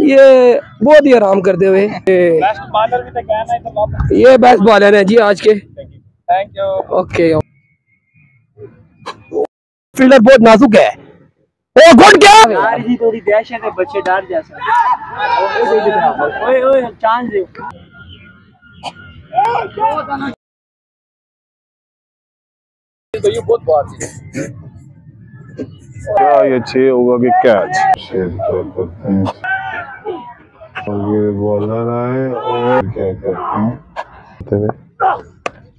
یہ بہت ہی آرام کرتے ہوئے۔ یہ بیسٹ بالر ہیں جی آج کے۔ اوکے فیلڈر بہت نازک ہے۔ او گڈ کیا جی تھوڑی دہشت ہے بچے ڈر جا سکتے اوئے اوئے چانس یہ چھ ہوگا کہ کیچ اور یہ بالر آئے اور کیا کرتے ہیں؟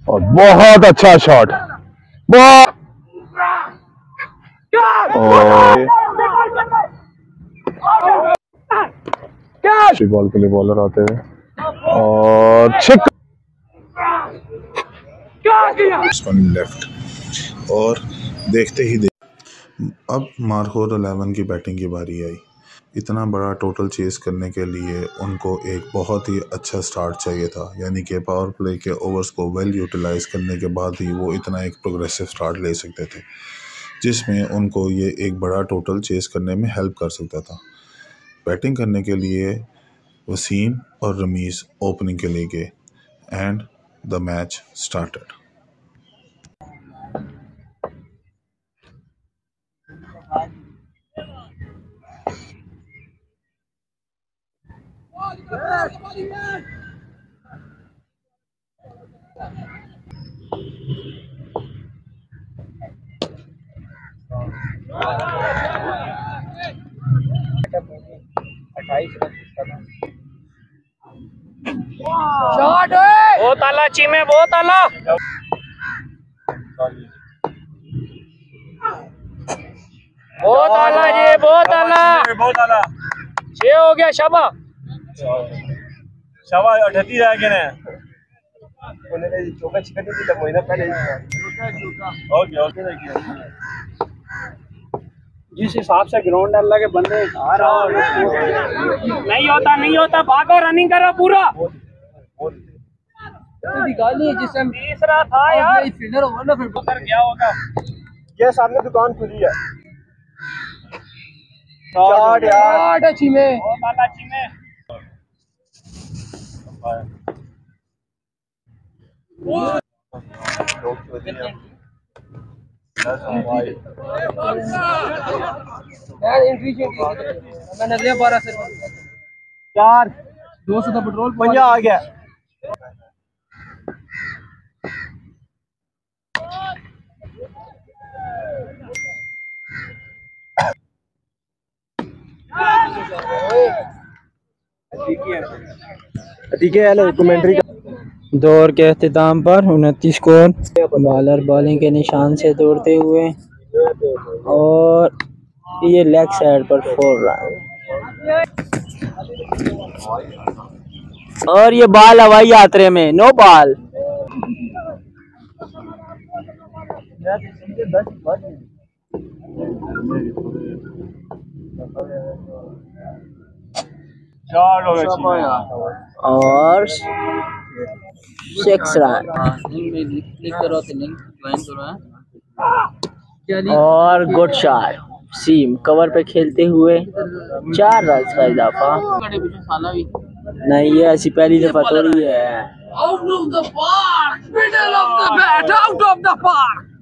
اور بہت اچھا شاٹ۔ بہت۔ بال کے لیے بالر آتے ہیں۔ اور چھک۔ لیفٹ اور دیکھتے ہی دیکھ۔ اب مارکور الیون کی بیٹنگ کی باری آئی۔ اتنا بڑا ٹوٹل چیز کرنے کے لیے ان کو ایک بہت ہی اچھا سٹارٹ چاہیے تھا۔ یعنی کہ پاور پلے کے اوورز کو ویل یوٹیلائز کرنے کے بعد ہی وہ اتنا ایک پروگریسو سٹارٹ لے سکتے تھے جس میں ان کو یہ ایک بڑا ٹوٹل چیز کرنے میں ہیلپ کر سکتا تھا۔ بیٹنگ کرنے کے لیے وسیم اور رمیز اوپننگ کے لیے گئے۔ اینڈ دا میچ سٹارٹڈ بہت اعلیٰ بہت اعلیٰ بہت اعلیٰ جی بہت اعلیٰ بہت اعلیٰ چھ ہو گیا اٹھتی رہ گئے نا چوکا چھکٹی تھی تو مہینہ پہلے اوکے اوکے جس حساب سے گراؤنڈ اللہ کے بندے نہیں ہوتا نہیں ہوتا بھاگو رننگ کرو پورا تیسرا تھا یار ادھر گیا ہوگا یہ سامنے دکان کھلی ہے۔ بہت اعلیٰ چیمے چار۔ دو سو پٹرول پنجا آ گیا ٹھیک ہے ہیلو کمنٹری دور کے اختتام پر انتیس اسکور بالر بالنگ کے نشان سے دوڑتے ہوئے اور یہ لیگ سائڈ پر فور رن۔ اور یہ بال ہوائی یاترے میں، نو بال۔ چار ہو اور سکس رن اور گڈ شاٹ سیم کور پہ کھیلتے ہوئے چار رنس کا اضافہ نہیں یہ ایسی پہلی دفعہ تھوڑی ہے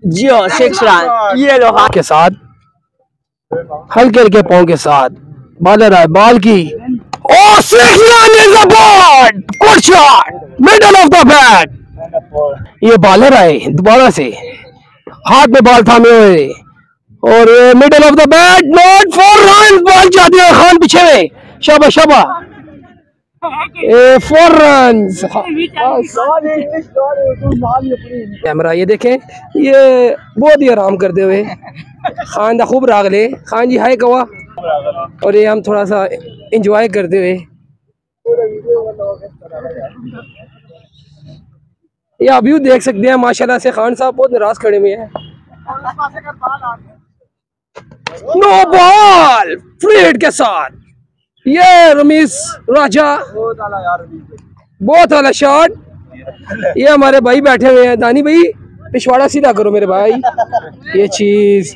جی ہاں سکس رن یہ لو ہاں کے ساتھ ہلکے ہلکے پاؤں کے ساتھ بالر آئے بال کی او six run is a ball good shot middle off the bat یہ بالر آئے دوبارہ سے ہاتھ میں بال تھامے ہوئے اور middle off the bat not four run ball جاتی ہے خان پیچھے میں شابا شابا فور رنز کیمرہ یہ دیکھیں یہ بہت ہی آرام کرتے ہوئے خان دا خوب راگ لے خان جی ہائے کوا اور یہ ہم تھوڑا سا انجوائے کرتے ہوئے۔ یہ ابھی دیکھ سکتے ہیں، ماشاءاللہ سے خان صاحب بہت ناراض کھڑے ہوئے ہیں۔ نو بال فریڈ کے ساتھ۔ یہ رمیز راجہ۔ بہت اعلیٰ شاٹ یہ ہمارے بھائی بیٹھے ہوئے ہیں۔ دانی بھائی پچھواڑا سیدھا کرو میرے بھائی۔ یہ چیز۔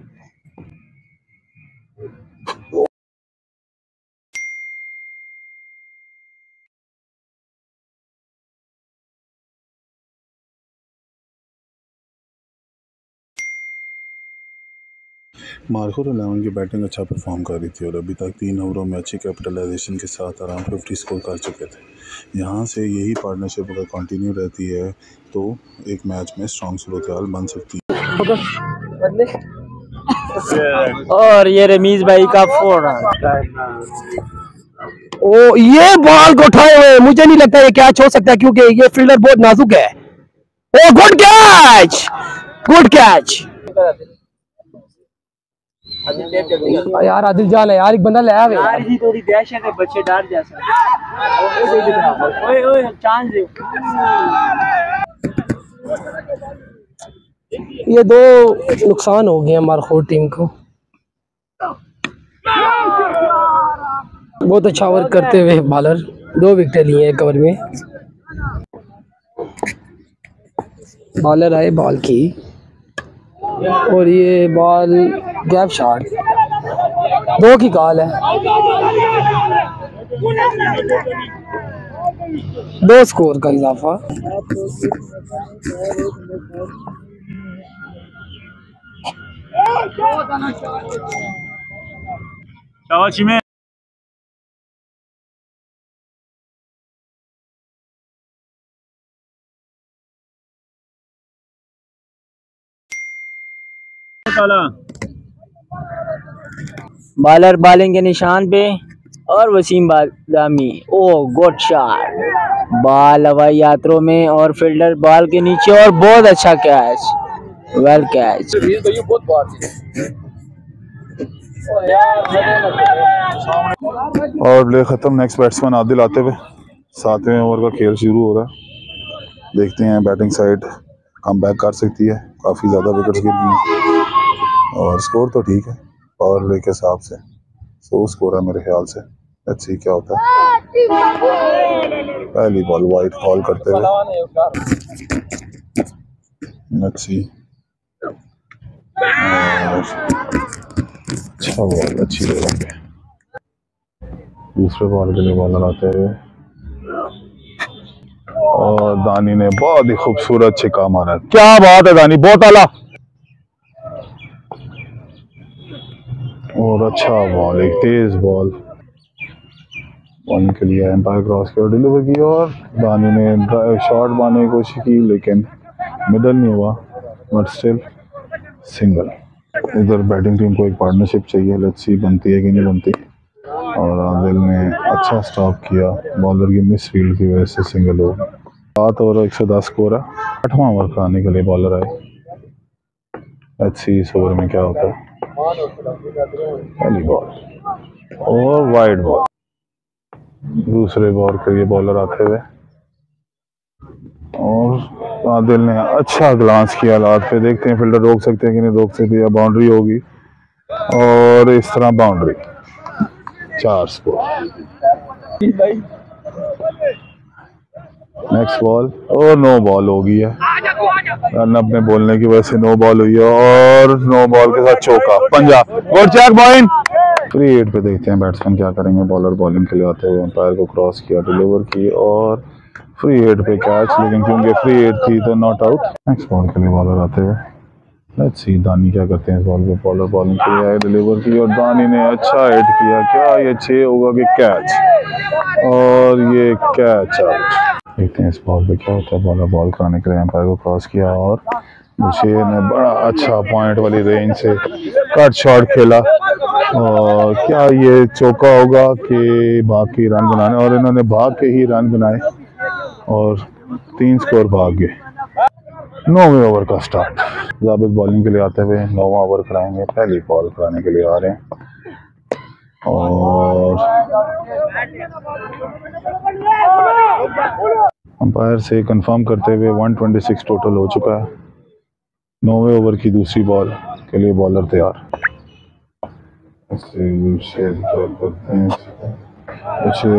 مارکو الیون کی بیٹنگ اچھا پرفارم کر رہی تھی اور ابھی تک تین اوروں میں اچھی کیپٹلائزیشن کے ساتھ آرام ففٹی سکور کر چکے تھے۔ یہاں سے یہی پارٹنرشپ اگر کنٹینیو رہتی ہے تو ایک میچ میں اسٹرانگ صورتحال بن سکتی ہے۔ اور یہ رمیز بھائی کا فور او یہ بال کو اٹھائے ہوئے مجھے نہیں لگتا یہ کیچ ہو سکتا ہے کیونکہ یہ فیلڈر بہت نازک ہے۔ Oh good catch good catch یار عادل جان ہے یار ایک بندہ لے آوے یار جی تھوڑی دہشت ہے بچے ڈر جیسا اوئے اوئے چانس دے یہ دو نقصان ہو گئے ہمارے خور ٹیم کو بہت اچھا ورک کرتے ہوئے بالر دو وکٹیں لیے ہیں کور میں بالر آئے بال کی اور یہ بال گیپ شاٹ۔ دو کی کال ہے۔ دو سکور کا اضافہ۔ تعالی بالر بالنگ کے نشان پہ اور Wasim Badami oh good shot ball ہوائی یاتروں میں اور فیلڈر بال کے نیچے اور بہت اچھا کیچ ویل کیچ اور لے ختم. نیکس بیٹس مین عادل آتے ہوئے. ساتویں اوور کا کھیل شروع ہو رہا ہے. دیکھتے ہیں بیٹنگ سائڈ کم بیک کر سکتی ہے. کافی زیادہ وکٹس گر گئی اور سکور تو ٹھیک ہے. پاور لے کے حساب سے۔ سو اسکور ہے میرے خیال سے۔ اچھی کیا ہوتا ہے۔ پہلی بال وائٹ کال کرتے ہوئے۔ اچھا اچھی اچھا بال اچھی جگہ پہ دوسرے بال کے لیے بال آتے ہوئے۔ اور دانی نے بہت ہی خوبصورت چھکا مارا۔ کیا بات ہے دانی، بہت اعلیٰ۔ اور اچھا بال ایک تیز بال بالنگ کے لیے امپائر کراس کیا ڈیلیور کی اور دانی نے ڈرائیو شارٹ مارنے کی کوشش کی، لیکن مڈل نہیں ہوا بٹ اسٹل سنگل ادھر بیٹنگ ٹیم کو ایک پارٹنرشپ چاہیے لچی بنتی ہے کہ نہیں بنتی۔ اور عادل نے اچھا سٹاپ کیا بالر کی مس فیلڈ کی وجہ سے سنگل ہو۔ سات اوور ایک سو دس اسکور ہے۔ آٹھواں اوور کرانے کے لیے بالر آئے۔ ایچ سی اس اوور میں کیا ہوتا ہے۔ پہلی بال۔ اور وائڈ ہاں جی، بال دوسرے بال کے لیے بالر آتے ہوئے۔ اور عادل نے اچھا گلانس کیا لات پہ۔ دیکھتے ہیں فیلڈر روک سکتے ہیں کہ نہیں، روک سکتے یا باؤنڈری ہوگی۔ اور اس طرح باؤنڈری چار سکور نیکسٹ بال اور نو بال ہوگی ہے۔ رن اپ میں بولنے کی وجہ سے نو بال ہوئی ہے اور نو بال کے ساتھ چوکا۔ پنجا۔ گڈ چیک بائنڈ کریٹ پہ دیکھتے ہیں بیٹسمین کیا کریں گے۔ بالر بالنگ کے لیے آتے ہوئے امپائر کو کراس کیا ڈیلیور کی اور فری ایٹ پہ کیچ لیکن کیونکہ فری ایٹ تھی تو ناٹ آؤٹ نیکسٹ بال کے لیے بالر آتے ہوئے۔ لیٹس سی دانی کیا کرتے ہیں اس بال پہ بالر بالنگ کے لیے آئے ڈیلیور کی اور دانی نے اچھا ہٹ کیا۔ کیا یہ چھ ہوگا کہ کیچ اور یہ کیچ آؤٹ دیکھتے ہیں اس بال پہ کیا ہوتا ہے۔ بالا بال کرانے کے لیے امپائر کو کراس کیا اور مجھے نے بڑا اچھا پوائنٹ والی رینج سے کٹ شاٹ کھیلا۔ کیا یہ چوکا ہوگا کہ بھاگ کے رن بنانے، اور انہوں نے بھاگ کے ہی رن بنائے۔ اور تین سکور بھاگ گئے۔ نوویں اوور کا سٹارٹ ضابط بالنگ کے لیے آتے ہوئے نواں اوور کرائیں گے۔ پہلی بال کرانے کے لیے آ رہے ہیں۔ اور امپائر سے کنفرم کرتے ہوئے 126 ٹوٹل ہو چکا ہے۔ نوے اوور کی دوسری بال کے لیے بالر تیار۔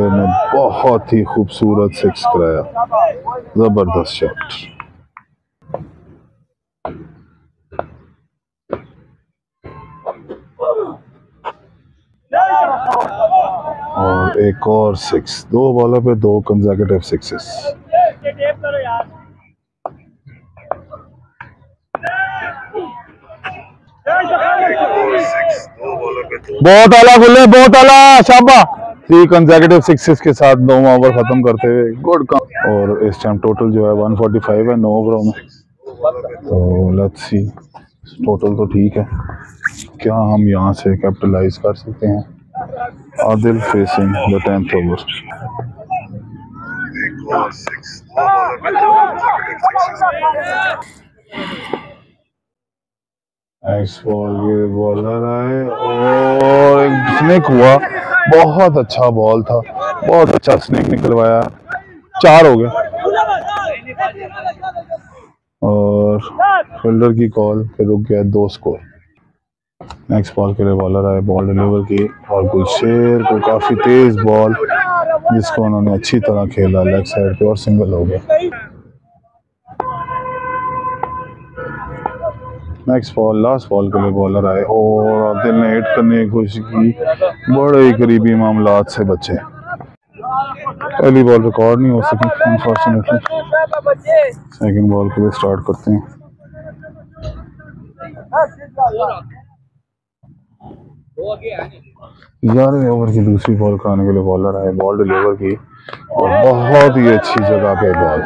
نے بہت ہی خوبصورت سکس کرایا۔ زبردست شاٹ۔ ایک اور سکس دو بالر پہ دو کنزیکٹو سکسز بہت اعلیٰ گلے بہت اعلیٰ شابا تھری کنزیکٹو سکسز کے ساتھ نو اوور ختم کرتے ہوئے گڈ کام اور اس ٹائم ٹوٹل جو ہے 145 ہے نو اووروں میں تو لیٹس سی ٹوٹل تو ٹھیک ہے۔ کیا ہم یہاں سے کیپٹلائز کر سکتے ہیں؟ Adil facing the tenth over. X ball یہ بالر آئے۔ اور سنیک ہوا۔ بہت اچھا بال تھا۔ بہت اچھا سنیک نکلوایا۔ چار ہو گیا اور فیلڈر کی کال پھر رک گیا دو سکور نیکسٹ بال کے لیے بالر آئے بال ڈیلیور کی اور گلشیر کو کافی تیز بال جس کو انہوں نے اچھی طرح کھیلا لیگ سائڈ پہ اور سنگل ہو گیا۔ نیکسٹ بال لاسٹ بال کے لیے بالر آئے اور عادل نے ہٹ کرنے کی کوشش کی۔ بڑے ہی قریبی معاملات سے بچے۔ پہلی بال ریکارڈ نہیں ہو سکی انفارچونیٹلی سیکنڈ بال کے لیے سٹارٹ کرتے ہیں۔ گیارہویں اوور کی دوسری بال کرانے کے لیے بالر آئے بال ڈلیور کی اور بہت ہی اچھی جگہ پہ بال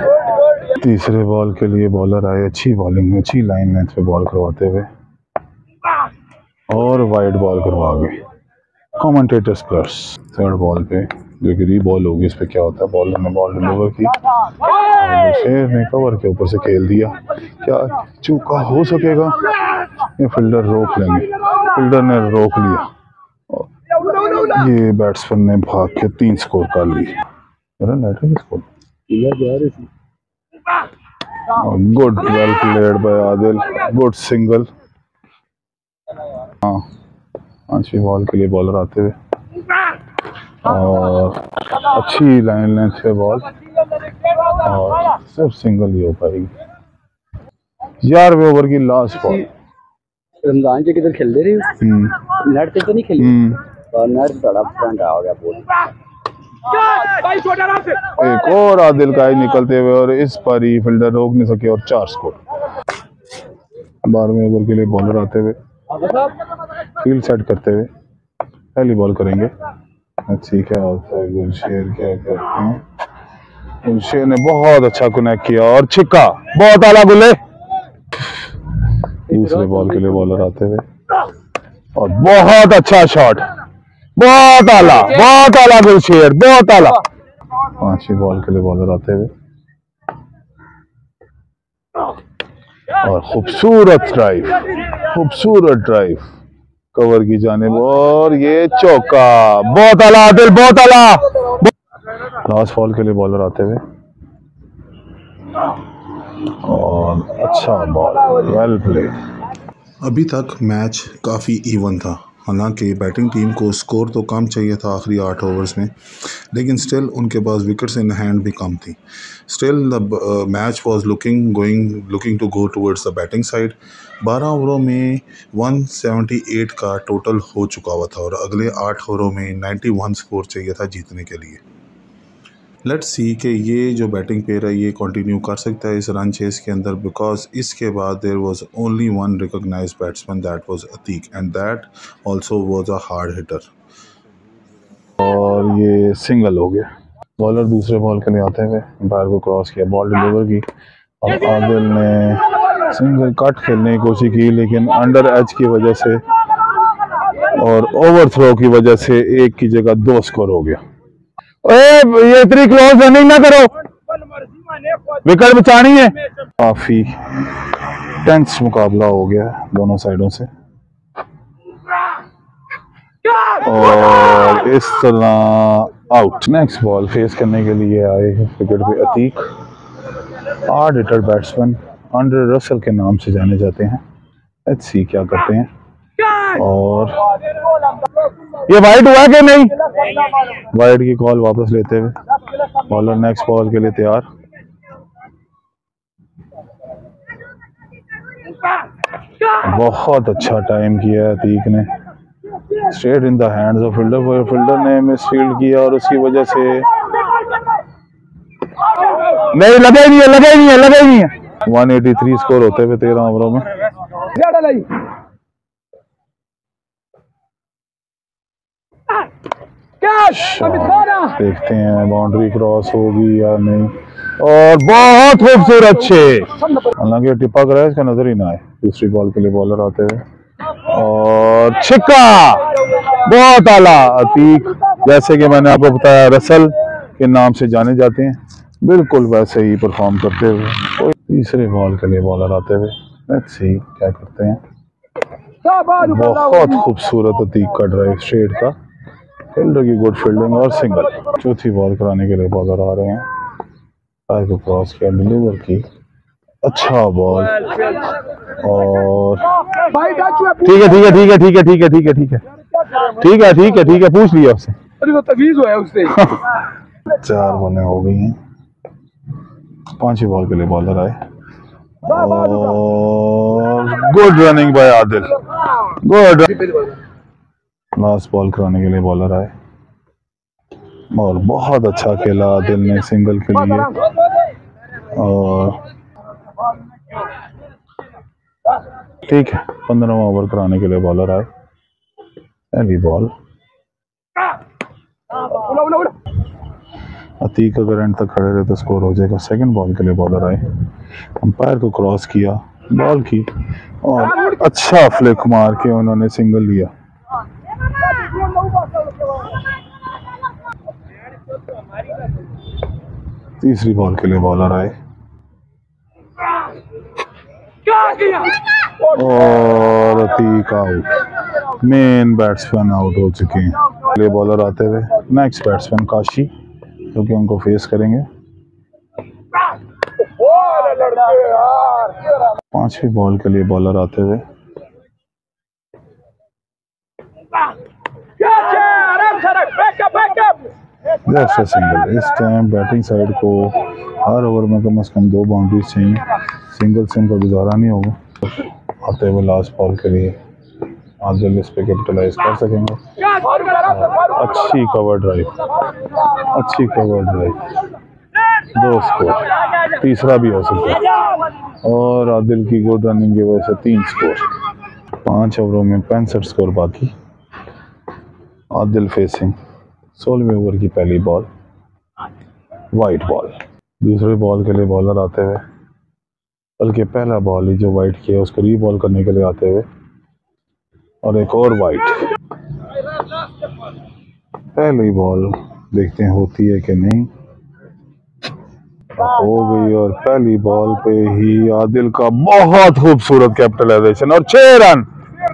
تیسرے بال کے لیے بالر آئے، اچھی بالنگ میں اچھی لائن لینتھ پہ بال کرواتے ہوئے اور وائٹ بال کروا گئے۔ کامنٹیٹرز پلس تھرڈ بال پہ جو کہ ری بال ہوگی، اس پہ کیا ہوتا ہے؟ بالر نے بال ڈلیور کی۔ اور شیر نے کور کے اوپر سے کھیل دیا۔ کیا چوکا ہو سکے گا؟ یہ فیلڈر روک لیں گے۔ فیلڈر نے روک لیا۔ یہ بیٹسمین نے بھاگ کے تین سکور کر لی۔ Good well played by Adil good single ہاں پانچویں بال کے لیے بالر آتے ہوئے۔ اور اچھی لائن لینتھ ہے بال اور صرف سنگل ہی ہو پائے گی۔ گیارہویں اوور کی لاسٹ بال رمضان جی کدھر کھیل رہے ہو نیٹ پہ تو نہیں کھیلی اور نیٹ بڑا ٹھنڈا ہو گیا بول ایک اور عادل کا ہی نکلتے ہوئے اور اس پر ہی فیلڈر روک نہیں سکے اور چار سکور بارہویں اوور کے لیے بالر آتے ہوئے فیلڈ سیٹ کرتے ہوئے پہلی بال کریں گے ٹھیک ہے اور پھر گلشیر کیا کرتے ہیں گلشیر نے بہت اچھا کنیکٹ کیا اور چھکا بہت اعلیٰ گلے دوسرے بال کے لیے بالر آتے ہوئے۔ اور بہت اچھا شاٹ بہت اعلیٰ بہت اعلیٰ گلشیر بہت اعلیٰ۔ پانچویں بال کے لیے بالر آتے ہوئے۔ اور خوبصورت ڈرائیو خوبصورت ڈرائیو کور کی جانب اور یہ چوکا۔ بہت اعلیٰ عادل بہت اعلیٰ۔ لاسٹ بال کے لیے بالر آتے ہوئے۔ اور اچھا بال ویل پلے ابھی تک میچ کافی ایون تھا، حالانکہ بیٹنگ ٹیم کو سکور تو کم چاہیے تھا آخری آٹھ اوورز میں، لیکن سٹل ان کے پاس وکٹس ان ہینڈ بھی کم تھی۔ Still the match was looking going looking to go towards the batting side بارہ اووروں میں ون سیونٹی ایٹ کا ٹوٹل ہو چکا ہوا تھا اور اگلے آٹھ اووروں میں نائنٹی ون سکور چاہیے تھا جیتنے کے لیے۔ لیٹ سی کہ یہ جو بیٹنگ پیئر ہے یہ کنٹینیو کر سکتا ہے اس رن چیز کے اندر بیکاز اس کے بعد there was only one recognised batsman that was Atiq and that also was a hard hitter اور یہ سنگل ہو گیا۔ بالر دوسرے بال کے لیے آتے ہوئے امپائر کو کراس کیا بال ڈلیور کی۔ اور عادل نے سنگل کٹ کھیلنے کی کوشش کی، لیکن انڈر ایج کی وجہ سے اور اوور تھرو کی وجہ سے ایک کی جگہ دو سکور ہو گیا۔ اے، یہ اتنی کلوز رننگ نہ کرو۔ وکٹ بچانی ہے۔ کافی ٹینس مقابلہ ہو گیا دونوں سائڈوں سے۔ اور اس طرح آؤٹ نیکسٹ بال فیس کرنے کے لیے آئے ہیں کرکٹ پہ Atiq. Hard hitter batsman Andre Russell کے نام سے جانے جاتے ہیں۔ ایچ سی کیا کرتے ہیں۔ اور یہ وائٹ ہوا کہ نہیں? وائٹ کی کال واپس لیتے ہوئے۔ بالر نیکسٹ بال کے لیے تیار۔ بہت اچھا ٹائم کیا ہے عتیق نے۔ Straight in the hands of fielder fielder نے مس فیلڈ کیا اور اس کی وجہ سے نہیں، لگے نہیں ہے، لگے نہیں ہے، لگے نہیں ہے۔ ون ایٹی تھری اسکور ہوتے ہوئے تیرہ اووروں میں۔ دیکھتے ہیں باؤنڈری کراس ہوگی یا نہیں۔ اور بہت خوبصورت چھے۔ حالانکہ ٹپا کرا ہے اس کا نظر ہی نہ آئے۔ دوسری بال کے لیے بالر آتے ہوئے۔ اور چھکا۔ بہت اعلیٰ۔ عتیق جیسے کہ میں نے آپ کو بتایا رسل کے نام سے جانے جاتے ہیں۔ بالکل ویسے ہی پرفارم کرتے ہوئے۔ تیسرے بال کے لیے بالر آتے ہوئے۔ لیٹس سی کیا کرتے ہیں۔ بہت خوبصورت عتیق کا ڈرائیو اسٹریٹ کا۔ فیلڈر کی گڈ فیلڈنگ اور سنگل۔ چوتھی بال کرانے کے لیے بالر آ رہے ہیں۔ پیر کو کراس کیا ڈلیور کی۔ اچھا بال۔ اور ٹھیک ہے ٹھیک ہے ٹھیک ہے ٹھیک ہے ٹھیک ہے ٹھیک ہے ٹھیک ہے۔ ٹھیک ہے ٹھیک ہے ٹھیک ہے پوچھ لیا اس سے۔ چار بالیں ہو گئی ہیں۔ پانچویں بال کے لیے بالر آئے۔ اور good running by Adil good. Last ball کرانے کے لیے بالر آئے۔ اور بہت اچھا کھیلا عادل نے سنگل کے لیے۔ اور ٹھیک ہے، پندرہواں اوور کرانے کے لیے بالر آئے۔ پہلی بال عتیق اگر اینڈ تک کھڑے رہے تو سکور ہو جائے گا۔ سیکنڈ بال کے لیے بالر آئے۔ امپائر کو کراس کیا بال کی۔ اور اچھا فلک مار کے انہوں نے سنگل لیا۔ تیسری بال کے لیے بالر آئے۔ اور Atiq out main batsman out ہو چکے ہیں۔ پہلے بالر آتے ہوئے۔ نیکسٹ بیٹسمین کاشی، جو کہ ان کو فیس کریں گے۔ پانچویں بال کے لیے بالر آتے ہوئے۔ جیسے سنگل اس ٹائم بیٹنگ سائیڈ کو ہر اوور میں کم از کم دو باؤنڈریز چاہیے سنگل سے ان کا گزارا نہیں ہوگا آتے ہوئے لاسٹ بال کے لیے عادل اس پہ کیپٹلائز کر سکیں گے اچھی کور ڈرائیو اچھی کور ڈرائیو دو سکور تیسرا بھی ہو سکتا ہے اور عادل کی گڈ رننگ کی وجہ سے تین سکور پانچ اووروں میں پینسٹھ سکور باقی عادل فیسنگ سولہویں اوور کی پہلی بال وائٹ بال دوسرے بال کے لیے بالر آتے ہوئے، بلکہ پہلا بال ہی جو وائٹ کیا، اس کو ری بال کرنے کے لیے آتے ہوئے، اور ایک اور وائٹ پہلی بال دیکھتے ہیں، ہوتی ہے کہ نہیں؟ ہو گئی، اور پہلی بال پہ ہی عادل کا بہت خوبصورت کیپٹلائزیشن اور چھ رن.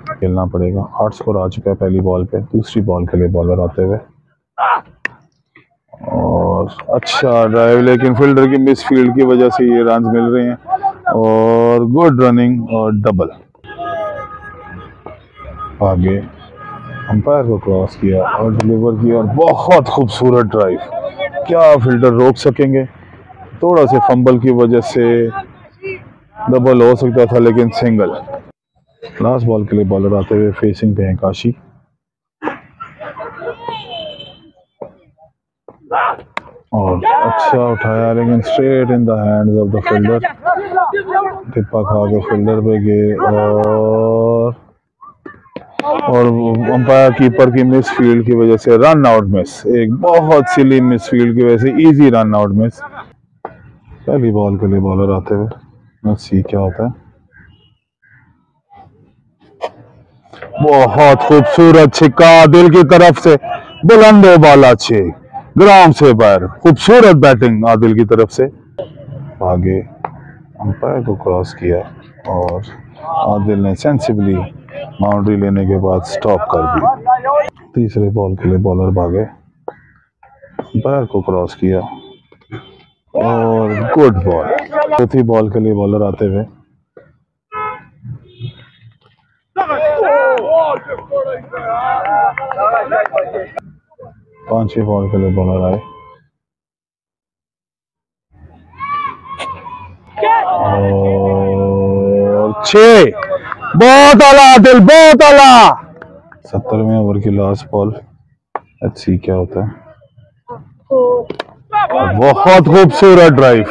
کھیلنا پڑے گا، آٹھ سکور آ چکا ہے پہلی بال پہ، دوسری بال کے لیے بالر آتے ہوئے. اور اچھا ڈرائیو لیکن فیلڈر کی مس فیلڈ کی وجہ سے یہ رنز مل رہے ہیں۔ اور گڈ رننگ اور ڈبل آگے امپائر کو کراس کیا اور ڈلیور کیا۔ اور بہت خوبصورت ڈرائیو کیا فیلڈر روک سکیں گے؟ تھوڑا سے فمبل کی وجہ سے ڈبل ہو سکتا تھا، لیکن سنگل لاسٹ بال کے لیے بالر آتے ہوئے فیسنگ پہ ہیں کاشی۔ اور اچھا اٹھایا، لیکن straight in the hands of the fielder ٹپا کھا کے فیلڈر پہ گئے اور اور امپائر کیپر کی مس فیلڈ کی وجہ سے رن آؤٹ مس ایک بہت سلی مس فیلڈ کی وجہ سے ایزی رن آؤٹ مس پہلی بال کے لیے بالر آتے ہوئے. بس سی کیا ہوتا ہے. بہت خوبصورت چھکا دل کی طرف سے. بلند و بالا چھے گراؤنڈ سے باہر خوبصورت بیٹنگ عادل کی طرف سے آگے امپائر کو کراس کیا اور عادل نے سینسیبلی باؤنڈری لینے کے بعد سٹاپ کر دی تیسرے بال کے لیے بالر بھاگے بیر کو کراس کیا اور گڈ بال چوتھی بال کے لیے بالر آتے ہوئے پانچویں بال کے لیے بالر آئے اور چھ۔ بہت اعلیٰ، دل بہت اعلیٰ۔ سترویں اوور کی لاسٹ بال اچھی کیا ہوتا ہے۔ بہت خوبصورت ڈرائیو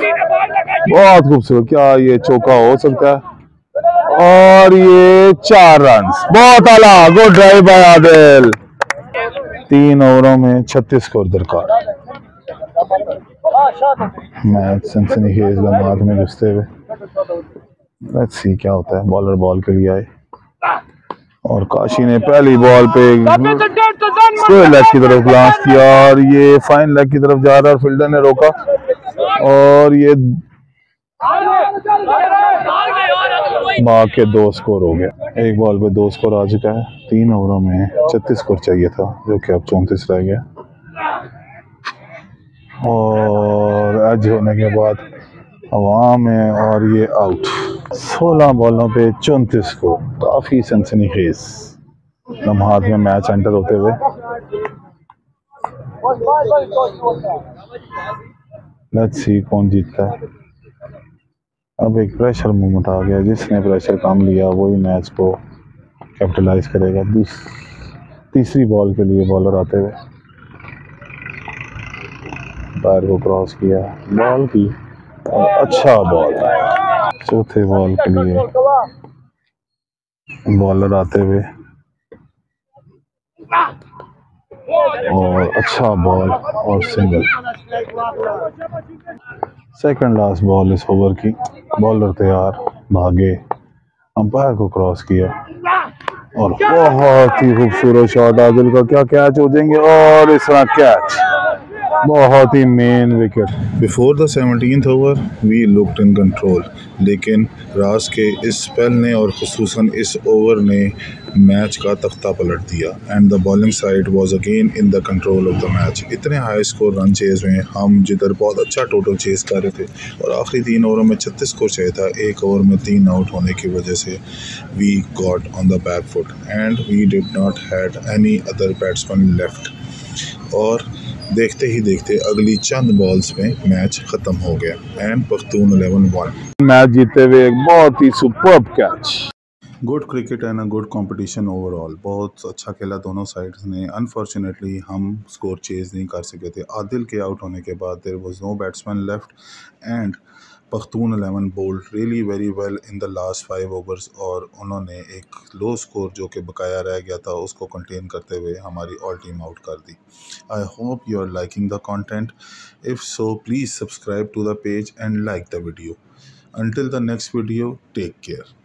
بہت خوبصورت۔ کیا یہ چوکا ہو سکتا ہے؟ اور یہ چار رنز بہت اعلیٰ۔ Good drive by Adil. تین اووروں میں چھتیس سکور درکار۔ میچ سنسنی خیز لمحات میں گھستے ہوئے۔ لیٹس سی کیا ہوتا ہے۔ بالر بال کے لیے آئے۔ اور کاشی نے پہلی بال پہ اسکوئر لیگ کی طرف لانچ کیا اور یہ فائن لیگ کی طرف جا رہا اور فیلڈر نے روکا۔ اور یہ باغ کے دو سکور ہو گیا ایک بال پہ دو سکور آ چکا ہے۔ تین اووروں میں چھتیس سکور چاہیے تھا، جو کہ اب چونتیس رہ گیا۔ اور ایج ہونے کے بعد عوام ہے اور یہ آؤٹ سولہ بالوں پہ چونتیس کو کافی سنسنی خیز۔ لمحات میں میچ انٹر ہوتے ہوئے۔ لیٹس سی کون جیتتا ہے۔ اب ایک پریشر مومنٹ آ گیا، جس نے پریشر کام لیا، وہی میچ کو کیپٹلائز کرے گا۔ تیسری بال کے لیے بالر آتے ہوئے۔ پیر کو کراس کیا۔ بال کی۔ اور اچھا بال چوتھے بال کے لیے بالر آتے ہوئے۔ اور اچھا بال اور سنگل سیکنڈ لاسٹ بال اس اوور کی بالر تیار بھاگے امپائر کو کراس کیا اور بہت ہی خوبصورت شاٹ عادل کا کیا کیچ ہو جائیں گے اور اس طرح کیچ بہت ہی main wicket before the seventeenth over we looked in control لیکن راز کے اس اسپیل نے اور خصوصاً اس اوور نے میچ کا تختہ پلٹ دیا. And the bowling side was again in the control of the match اتنے ہائی اسکور رن چیز ہوئے ہم جدھر بہت اچھا ٹوٹل چیز کر رہے تھے. اور آخری تین اووروں میں چھتیس اسکور چاہیے تھا. ایک اوور میں تین آؤٹ ہونے کی وجہ سے we got on the back foot and we did not had any other batsman left اور دیکھتے ہی دیکھتے اگلی چند بالز میں میچ ختم ہو گیا. And Pakhtun eleven won match جیتے ہوئے ایک بہت ہی superb catch good cricket and a good competition overall بہت اچھا کھیلا دونوں سائڈس نے. انفارچونیٹلی ہم اسکور چیز نہیں کر سکے تھے. عادل کے آؤٹ ہونے کے بعد there was no batsman left and Pakhtun eleven bowled really very well in the last five overs اور انہوں نے ایک لو اسکور جو کہ بقایا رہ گیا تھا، اس کو کنٹین کرتے ہوئے ہماری آل ٹیم آؤٹ کر دی۔ I hope you are liking the content if so please subscribe to the page and like the video until the next video take care